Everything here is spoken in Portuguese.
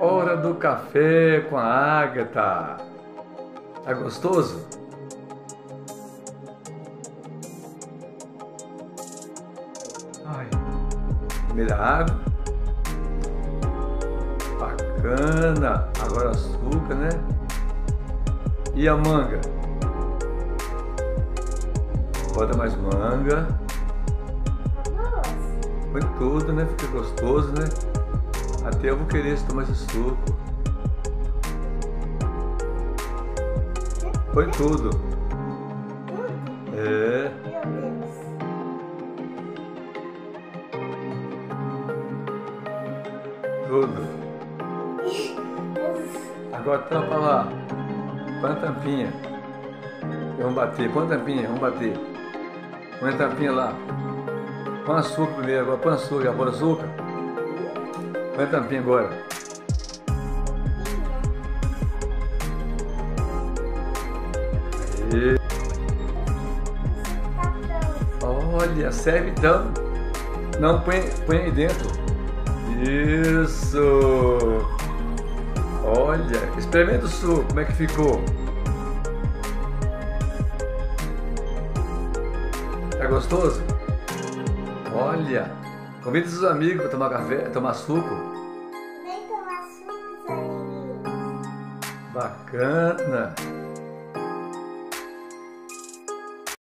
Hora do café com a Ágata. Tá gostoso? Ai, primeira água. Bacana. Agora açúcar, né? E a manga? Bota mais manga. Põe tudo, né? Fica gostoso, né? Até eu vou querer esse tomar esse suco. Põe tudo. É. Tudo. Agora tampa lá. Põe a tampinha. Vamos bater. Põe a tampinha, vamos bater. Põe a tampinha lá. Põe açúcar primeiro, agora põe açúcar, põe açúcar. Põe a tampinha agora. Olha, serve então. Não, põe, põe aí dentro. Isso. Olha, experimenta o suco, como é que ficou? Tá gostoso? Olha, convida seus amigos para tomar café, tomar suco. Vem tomar suco, amiguinhos. Bacana.